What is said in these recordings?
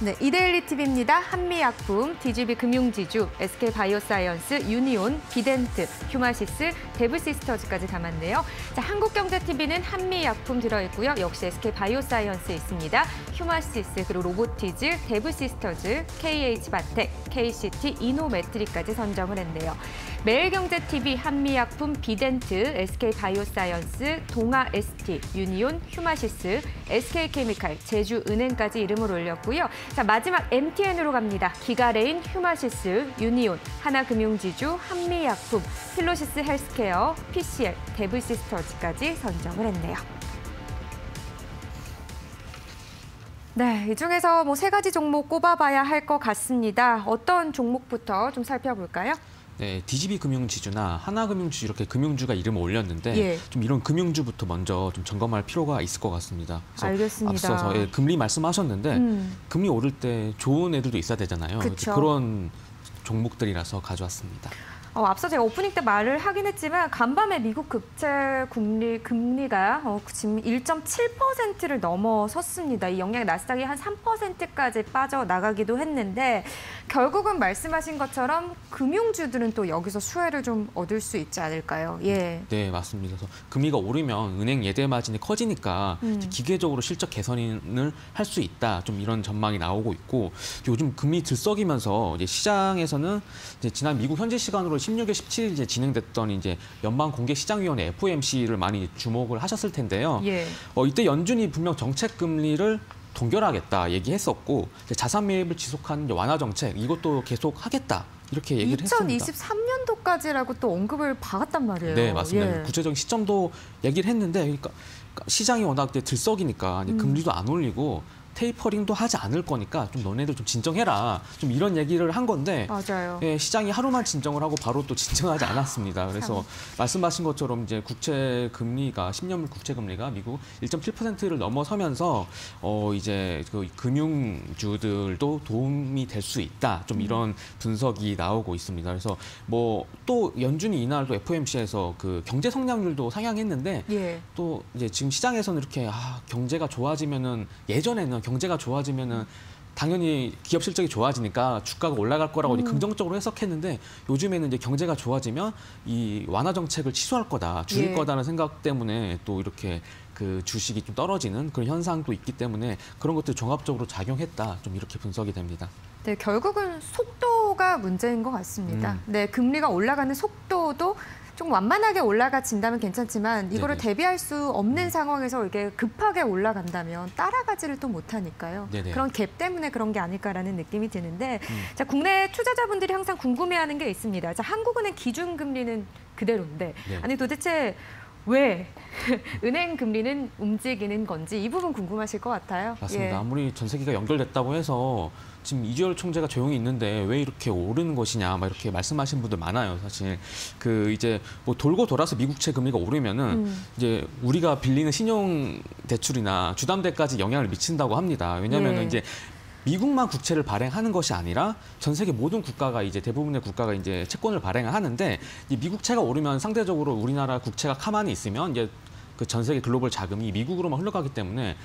네, 이데일리 TV입니다. 한미약품, DGB 금융지주, SK 바이오사이언스, 유니온, 비덴트, 휴마시스, 데브시스터즈까지 담았네요. 자, 한국경제TV는 한미약품 들어있고요. 역시 SK 바이오사이언스 있습니다. 휴마시스, 그리고 로보티즈, 데브시스터즈, KH바텍, KCT, 이노메트리까지 선정을 했네요. 매일경제TV, 한미약품, 비덴트, SK바이오사이언스, 동아ST, 유니온, 휴마시스, SK케미칼, 제주은행까지 이름을 올렸고요. 자 마지막 MTN으로 갑니다. 기가레인, 휴마시스, 유니온, 하나금융지주, 한미약품, 필로시스 헬스케어, PCL, 데브시스터즈까지 선정을 했네요. 네, 이 중에서 뭐 세 가지 종목 꼽아봐야 할 것 같습니다. 어떤 종목부터 좀 살펴볼까요? 네, DGB 금융지주나 하나금융지주 이렇게 금융주가 이름을 올렸는데 예. 좀 이런 금융주부터 먼저 좀 점검할 필요가 있을 것 같습니다. 알겠습니다. 앞서서 예, 금리 말씀하셨는데 음. 금리 오를 때 좋은 애들도 있어야 되잖아요. 그런 종목들이라서 가져왔습니다. 어, 앞서 제가 오프닝 때 말을 하긴 했지만 간밤에 미국 국채 금리 금리가 어, 지금 1.7%를 넘어섰습니다. 이 영향이 나스닥이 한 3%까지 빠져 나가기도 했는데 결국은 말씀하신 것처럼 금융주들은 또 여기서 수혜를 좀 얻을 수 있지 않을까요? 예. 네, 맞습니다. 그래서 금리가 오르면 은행 예대 마진이 커지니까 음. 기계적으로 실적 개선을 할 수 있다. 좀 이런 전망이 나오고 있고 요즘 금리 들썩이면서 이제 시장에서는 이제 지난 미국 현지 시간으로 16일, 17일 이제 진행됐던 이제 연방 공개 시장위원회 FOMC를 많이 주목을 하셨을 텐데요. 예. 어, 이때 연준이 분명 정책 금리를 동결하겠다 얘기했었고 자산 매입을 지속하는 완화 정책 이것도 계속 하겠다 이렇게 얘기를 했습니다. 2023년도까지라고 또 언급을 박았단 말이에요. 네, 맞습니다. 예. 구체적인 시점도 얘기를 했는데, 그러니까 시장이 워낙 들썩이니까 음. 금리도 안 올리고 테이퍼링도 하지 않을 거니까 좀 너네들 좀 진정해라. 좀 이런 얘기를 한 건데, 맞아요. 예, 시장이 하루만 진정을 하고 바로 또 진정하지 않았습니다. 그래서 말씀하신 것처럼 이제 국채 금리가 10년물 국채 금리가 미국 1.7%를 넘어서면서 어 이제 그 금융주들도 도움이 될 수 있다. 좀 이런 분석이 나오고 있습니다. 그래서 뭐 또 연준이 이날 또 FOMC에서 그 경제 성장률도 상향했는데 예. 또 이제 지금 시장에서는 이렇게 아, 경제가 좋아지면은 예전에는 경제가 좋아지면은 당연히 기업 실적이 좋아지니까 주가가 올라갈 거라고 이제 긍정적으로 해석했는데 요즘에는 이제 경제가 좋아지면 이 완화 정책을 취소할 거다, 줄일 예. 거다라는 생각 때문에 또 이렇게 그 주식이 좀 떨어지는 그런 현상도 있기 때문에 그런 것들 종합적으로 작용했다, 좀 이렇게 분석이 됩니다. 네, 결국은 속도가 문제인 것 같습니다. 음. 네, 금리가 올라가는 속도도 좀 완만하게 올라가 진다면 괜찮지만 이거를 네네. 대비할 수 없는 상황에서 이게 급하게 올라간다면 따라가지를 또 못하니까요. 네네. 그런 갭 때문에 그런 게 아닐까라는 느낌이 드는데 음. 자 국내 투자자분들이 항상 궁금해하는 게 있습니다. 자 한국은행 기준금리는 그대로인데 네. 아니 도대체 왜 은행 금리는 움직이는 건지 이 부분 궁금하실 것 같아요. 맞습니다. 예. 아무리 전 세계가 연결됐다고 해서 지금 이주열 총재가 조용히 있는데 왜 이렇게 오르는 것이냐, 막 이렇게 말씀하신 분들 많아요. 사실 그 이제 뭐 돌고 돌아서 미국채 금리가 오르면은 음. 이제 우리가 빌리는 신용 대출이나 주담대까지 영향을 미친다고 합니다. 왜냐하면 예. 이제 미국만 국채를 발행하는 것이 아니라 전 세계 모든 국가가 이제 대부분의 국가가 이제 채권을 발행을 하는데 이 미국채가 오르면 상대적으로 우리나라 국채가 가만히 있으면 이제 그 전 세계 글로벌 자금이 미국으로만 흘러가기 때문에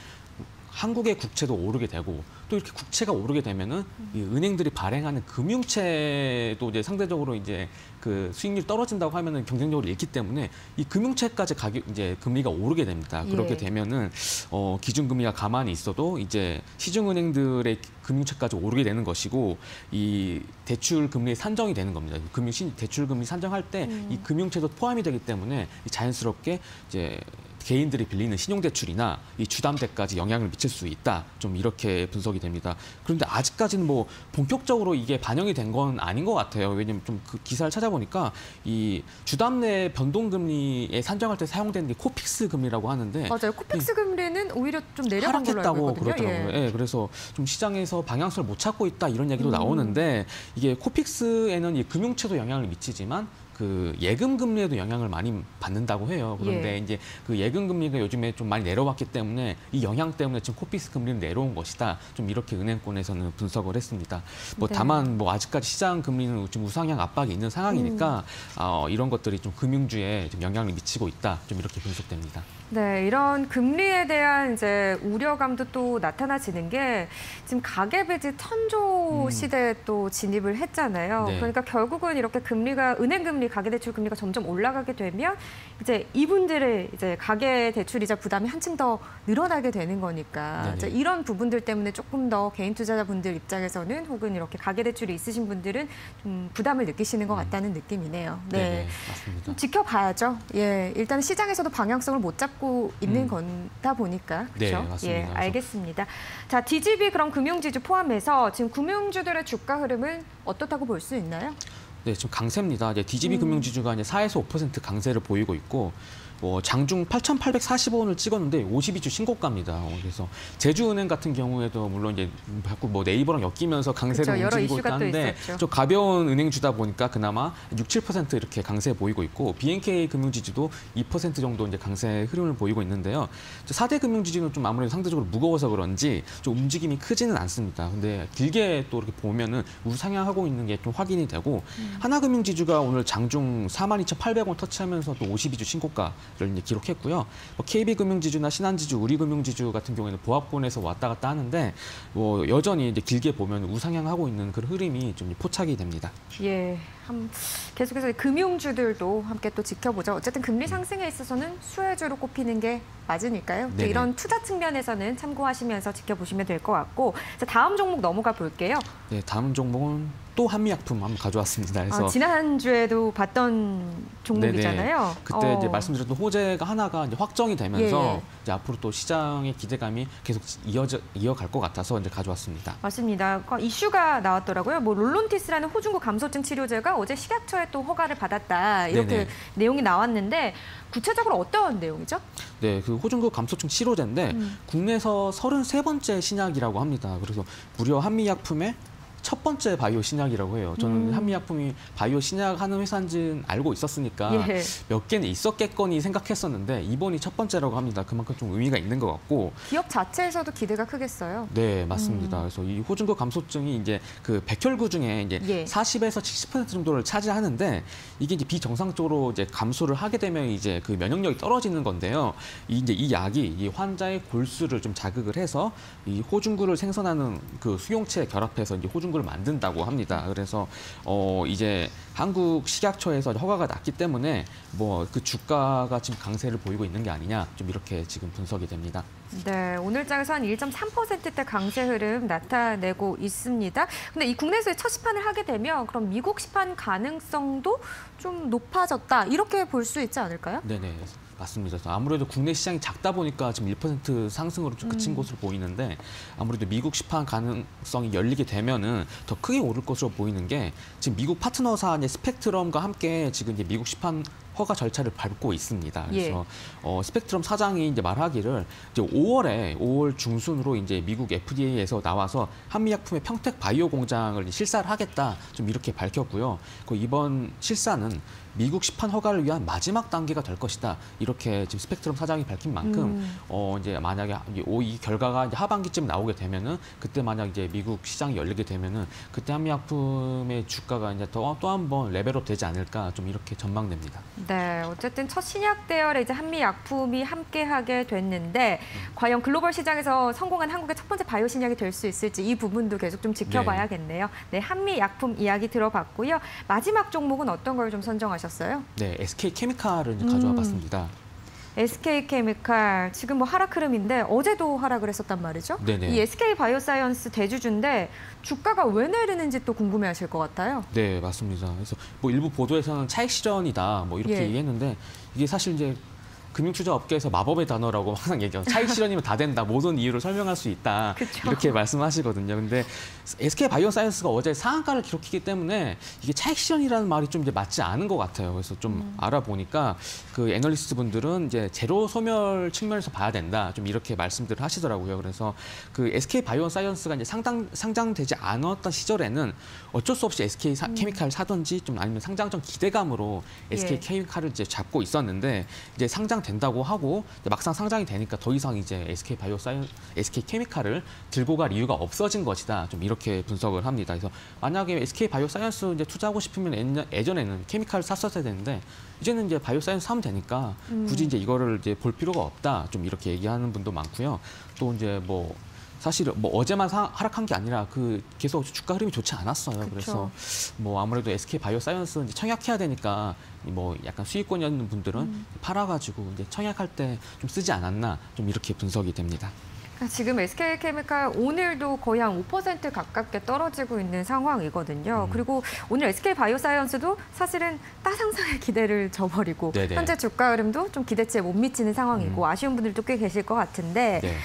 한국의 국채도 오르게 되고 또 이렇게 국채가 오르게 되면은 이 은행들이 발행하는 금융채도 이제 상대적으로 이제 그 수익률이 떨어진다고 하면은 경쟁력을 잃기 때문에 이 금융채까지 가격 이제 금리가 오르게 됩니다. 그렇게 예. 되면은 어 기준금리가 가만히 있어도 이제 시중은행들의 금융채까지 오르게 되는 것이고 이 대출 금리 산정이 되는 겁니다. 금융 신용대출 금리 산정할 때이 음. 금융채도 포함이 되기 때문에 자연스럽게 이제 개인들이 빌리는 신용대출이나 이 주담대까지 영향을 미칠 수 있다. 좀 이렇게 분석이 됩니다. 그런데 아직까지는 뭐 본격적으로 이게 반영이 된 건 아닌 것 같아요. 왜냐면 좀 그 기사를 찾아보니까 이 주담대 변동금리에 산정할 때 사용되는 게 코픽스 금리라고 하는데 맞아요. 코픽스 금리는 오히려 좀 내려간 걸로 알고 하락했다고 있거든요. 그러더라고요. 예. 예, 그래서 좀 시장에서 방향성을 못 찾고 있다 이런 얘기도 음. 나오는데 이게 코픽스에는 이 금융채도 영향을 미치지만 그 예금 금리에도 영향을 많이 받는다고 해요. 그런데 예. 이제 그 예금 금리가 요즘에 좀 많이 내려왔기 때문에 이 영향 때문에 지금 코픽스 금리는 내려온 것이다. 좀 이렇게 은행권에서는 분석을 했습니다. 뭐 네. 다만 뭐 아직까지 시장 금리는 지금 우상향 압박이 있는 상황이니까 음. 어, 이런 것들이 좀 금융주에 좀 영향을 미치고 있다. 좀 이렇게 분석됩니다. 네, 이런 금리에 대한 이제 우려감도 또 나타나지는 게 지금 가계부지 천조 음. 시대에 또 진입을 했잖아요. 네. 그러니까 결국은 이렇게 금리가 은행 금리, 가계 대출 금리가 점점 올라가게 되면 이제 이분들의 이제 가계 대출 이자 부담이 한층 더 늘어나게 되는 거니까 네네. 이제 이런 부분들 때문에 조금 더 개인 투자자분들 입장에서는 혹은 이렇게 가계 대출이 있으신 분들은 좀 부담을 느끼시는 것 같다는 느낌이네요. 네, 네, 맞습니다. 좀 지켜봐야죠. 예, 일단 시장에서도 방향성을 못 잡고 있는 음. 거다 보니까 네, 그렇죠. 맞습니다. 예, 알겠습니다. 자, DGB 그럼 금융지주 포함해서 지금 금융주들의 주가 흐름은 어떻다고 볼 수 있나요? 네, 지금 강세입니다. 이제 DGB 음. 금융지주가 이제 4에서 5% 강세를 보이고 있고, 뭐 장중 8,840원을 찍었는데 52주 신고가입니다. 어, 그래서 제주은행 같은 경우에도 물론 이제 자꾸 뭐 네이버랑 엮이면서 강세를 그쵸, 움직이고 있다는데 있었죠. 좀 가벼운 은행주다 보니까 그나마 6, 7% 이렇게 강세 보이고 있고 BNK 금융지주도 2% 정도 이제 강세 흐름을 보이고 있는데요. 4대 금융지주는 좀 아무래도 상대적으로 무거워서 그런지 좀 움직임이 크지는 않습니다. 근데 길게 또 이렇게 보면은 우상향하고 있는 게 좀 확인이 되고 음. 하나금융지주가 오늘 장중 42,800원 터치하면서 또 52주 신고가를 이제 기록했고요. 뭐 KB금융지주나 신한지주, 우리금융지주 같은 경우에는 보합권에서 왔다 갔다 하는데 뭐 여전히 이제 길게 보면 우상향하고 있는 그런 흐름이 좀 포착이 됩니다. 예, 한, 계속해서 금융주들도 함께 또 지켜보죠. 어쨌든 금리 상승에 있어서는 수혜주로 꼽히는 게 맞으니까요. 또. 이런 투자 측면에서는 참고하시면서 지켜보시면 될 것 같고, 자, 다음 종목 넘어가 볼게요. 네, 다음 종목은 또 한미약품 한번 가져왔습니다. 그래서 아, 지난주에도 봤던 종목이잖아요. 그때 어. 이제 말씀드렸던 호재가 하나가 이제 확정이 되면서 예. 이제 앞으로 또 시장의 기대감이 계속 이어져 이어갈 것 같아서 이제 가져왔습니다. 맞습니다. 그 이슈가 나왔더라고요. 뭐 롤론티스라는 호중구 감소증 치료제가 어제 식약처에 또 허가를 받았다 이렇게 네네. 내용이 나왔는데 구체적으로 어떤 내용이죠? 네, 그 호중구 감소증 치료제인데 음. 국내에서 33번째 신약이라고 합니다. 그래서 무려 한미약품의 첫 번째 바이오 신약이라고 해요. 저는 음. 한미약품이 바이오 신약 하는 회사인지는 알고 있었으니까 예. 몇 개는 있었겠거니 생각했었는데 이번이 첫 번째라고 합니다. 그만큼 좀 의미가 있는 것 같고 기업 자체에서도 기대가 크겠어요. 네, 맞습니다. 음. 그래서 이 호중구 감소증이 이제 그 백혈구 중에 이제 예. 40에서 70% 정도를 차지하는데 이게 이제 비정상적으로 이제 감소를 하게 되면 이제 그 면역력이 떨어지는 건데요. 이 이제 이 약이 이 환자의 골수를 좀 자극을 해서 이 호중구를 생산하는 그 수용체에 결합해서 이제 호중구 를 만든다고 합니다. 그래서 어 이제 한국 식약처에서 허가가 났기 때문에 뭐 그 주가가 지금 강세를 보이고 있는 게 아니냐 좀 이렇게 지금 분석이 됩니다. 네, 오늘장에서 한 1.3%대 강세 흐름 나타내고 있습니다. 근데 이 국내에서의 첫 시판을 하게 되면 그럼 미국 시판 가능성도 좀 높아졌다 이렇게 볼 수 있지 않을까요? 네네 맞습니다. 아무래도 국내 시장이 작다 보니까 지금 1% 상승으로 좀 그친 음. 것으로 보이는데 아무래도 미국 시판 가능성이 열리게 되면은 더 크게 오를 것으로 보이는 게 지금 미국 파트너사 이제 스펙트럼과 함께 지금 이제 미국 시판 허가 절차를 밟고 있습니다. 그래서 어, 스펙트럼 사장이 이제 말하기를 이제 5월에 5월 중순으로 이제 미국 FDA에서 나와서 한미약품의 평택 바이오 공장을 실사를 하겠다 좀 이렇게 밝혔고요. 그 이번 실사는 미국 시판 허가를 위한 마지막 단계가 될 것이다. 이렇게 지금 스펙트럼 사장이 밝힌 만큼 음. 어 이제 만약에 이- 결과가 이제 하반기쯤 나오게 되면은 그때 만약 이제 미국 시장이 열리게 되면은 그때 한미약품의 주가가 이제 또 또 한 번 레벨업 되지 않을까 좀 이렇게 전망됩니다. 네, 어쨌든 첫 신약 대열에 이제 한미 약품이 함께하게 됐는데 과연 글로벌 시장에서 성공한 한국의 첫 번째 바이오 신약이 될 수 있을지 이 부분도 계속 좀 지켜봐야겠네요. 네, 한미 약품 이야기 들어봤고요. 마지막 종목은 어떤 걸 좀 선정하셨어요? 네, SK 케미칼을 가져와 음. 봤습니다. SK 케미칼 지금 뭐 하락 흐름인데 어제도 하락을 했었단 말이죠. 네네. 이 SK 바이오사이언스 대주주인데 주가가 왜 내리는지 또 궁금해하실 것 같아요. 네, 맞습니다. 그래서 뭐 일부 보도에서는 차익 실현이다 뭐 이렇게 예. 얘기했는데 이게 사실 이제 금융투자 업계에서 마법의 단어라고 항상 얘기해요. 차익 실현이면 다 된다. 모든 이유를 설명할 수 있다. 그쵸. 이렇게 말씀하시거든요. 근데 SK 바이오사이언스가 어제 상한가를 기록했기 때문에 이게 차익 실현이라는 말이 좀 이제 맞지 않은 것 같아요. 그래서 좀 음. 알아보니까 그 애널리스트 분들은 이제 재료 소멸 측면에서 봐야 된다. 좀 이렇게 말씀들을 하시더라고요. 그래서 그 SK 바이오사이언스가 이제 상당 상장되지 않았던 시절에는 어쩔 수 없이 SK 사, 케미칼 사든지 좀 아니면 상장 전 기대감으로 SK 예. 케미칼을 이제 잡고 있었는데 이제 상장 상장된다고 하고 막상 상장이 되니까 더 이상 이제 SK 바이오 사이언, SK 케미칼을 들고 갈 이유가 없어진 것이다. 좀 이렇게 분석을 합니다. 그래서 만약에 SK 바이오 사이언스 이제 투자하고 싶으면 예전- 예전에는 케미칼을 샀었어야 되는데 이제는 이제 바이오 사이언스 사면 되니까 굳이 이제 이거를 이제 볼 필요가 없다. 좀 이렇게 얘기하는 분도 많고요. 또 이제 뭐 사실 뭐 어제만 사- 하락한 게 아니라 그 계속 주가 흐름이 좋지 않았어요. 그쵸. 그래서 뭐 아무래도 SK 바이오사이언스 이제 청약해야 되니까 뭐 약간 수익권이 있는 분들은 음. 팔아가지고 이제 청약할 때 좀 쓰지 않았나 좀 이렇게 분석이 됩니다. 그러니까 지금 SK케미칼 오늘도 거의 한 5% 가깝게 떨어지고 있는 상황이거든요. 음. 그리고 오늘 SK바이오사이언스도 사실은 따상상의 기대를 저버리고 네네. 현재 주가 흐름도 좀 기대치에 못 미치는 상황이고 음. 아쉬운 분들도 꽤 계실 것 같은데 네,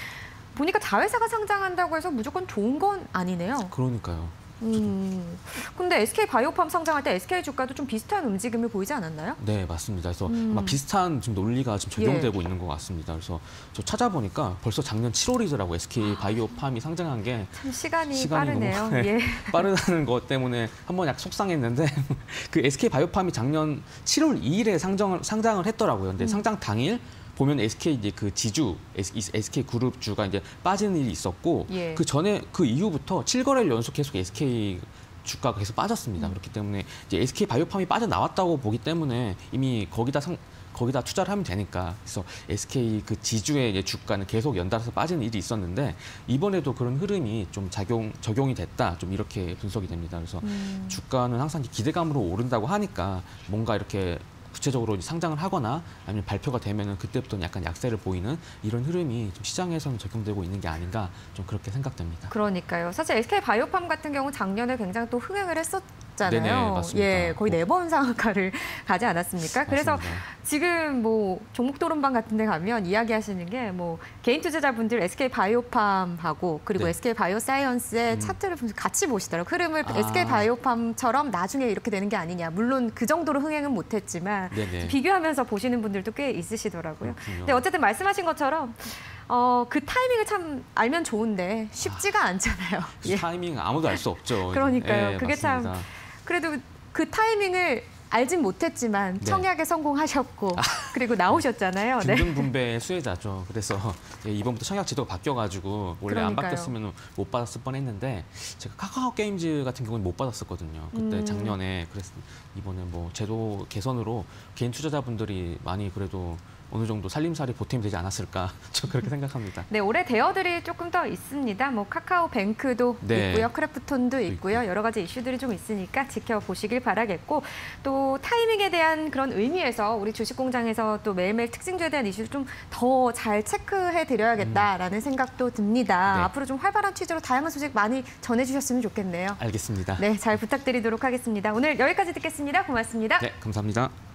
보니까 자회사가 상장한다고 해서 무조건 좋은 건 아니네요. 그러니까요. 음. 근데 SK 바이오팜 상장할 때 SK 주가도 좀 비슷한 움직임을 보이지 않았나요? 네, 맞습니다. 그래서 음. 아마 비슷한 지금 논리가 지금 예. 적용되고 있는 것 같습니다. 그래서 저 찾아보니까 벌써 작년 7월이더라고 SK 바이오팜이 상장한 게 참 시간이, 시간이 빠르네요. 너무- 네. 예. 빠르다는 것 때문에 한번 약 속상했는데 그 SK 바이오팜이 작년 7월 2일에 상장을 상장을 했더라고요. 근데 음. 상장 당일 보면 SK 이제 그 지주 SK 그룹 주가 이제 빠지는 일이 있었고 예. 그 전에 그 이후부터 7거래일 연속 계속 SK 주가가 계속 음. 빠졌습니다. 그렇기 때문에 이제 SK 바이오팜이 빠져나왔다고 보기 때문에 이미 거기다 상 거기다 투자를 하면 되니까 그래서 SK 그 지주의 이제 주가는 계속 연달아서 빠지는 일이 있었는데 이번에도 그런 흐름이 좀 작용 적용이 됐다 좀 이렇게 분석이 됩니다. 그래서 음. 주가는 항상 기대감으로 오른다고 하니까 뭔가 이렇게 구체적으로 상장을 하거나 아니면 발표가 되면은 그때부터 약간 약세를 보이는 이런 흐름이 좀 시장에서는 적용되고 있는 게 아닌가 좀 그렇게 생각됩니다. 그러니까요. 사실 SK 바이오팜 같은 경우 작년에 굉장히 또 흥행을 했었 잖아요. 네네. 예, 거의 네 번 상한가를 가지 않았습니까? 그래서 맞습니다. 지금 뭐 종목 토론방 같은 데 가면 이야기하시는 게 뭐 개인 투자자분들 SK 바이오팜하고 그리고 네. SK 바이오사이언스의 음. 차트를 같이 보시더라고요. 흐름을 아. SK 바이오팜처럼 나중에 이렇게 되는 게 아니냐. 물론 그 정도로 흥행은 못 했지만 네네. 비교하면서 보시는 분들도 꽤 있으시더라고요. 그렇군요. 근데 어쨌든 말씀하신 것처럼 어, 그 타이밍을 참 알면 좋은데 쉽지가 않잖아요. 그 예. 타이밍 아무도 알 수 없죠. 그러니까요. 예, 그게 참 맞습니다. 그래도 그 타이밍을 알진 못했지만 네. 청약에 성공하셨고 그리고 나오셨잖아요. 네. 균등 분배의 수혜자죠. 그래서 예, 이번부터 청약 제도가 바뀌어가지고 원래 안 그러니까요. 바뀌었으면 못 받았을 뻔했는데 제가 카카오 게임즈 같은 경우는 못 받았었거든요. 그때 음. 작년에 그래서 이번에 뭐 제도 개선으로 개인 투자자분들이 많이 그래도 어느 정도 살림살이 보탬이 되지 않았을까 저 그렇게 생각합니다. 네, 올해 대여들이 조금 더 있습니다. 뭐 카카오 뱅크도 네. 있고요, 크래프톤도 있고요, 있고. 여러 가지 이슈들이 좀 있으니까 지켜보시길 바라겠고 또 타이밍에 대한 그런 의미에서 우리 주식공장에서 또 매일매일 특징주에 대한 이슈를 좀 더 잘 체크해 드려야겠다라는 생각도 듭니다. 네. 앞으로 좀 활발한 취지로 다양한 소식 많이 전해주셨으면 좋겠네요. 알겠습니다. 네, 잘 부탁드리도록 하겠습니다. 오늘 여기까지 듣겠습니다. 고맙습니다. 네, 감사합니다.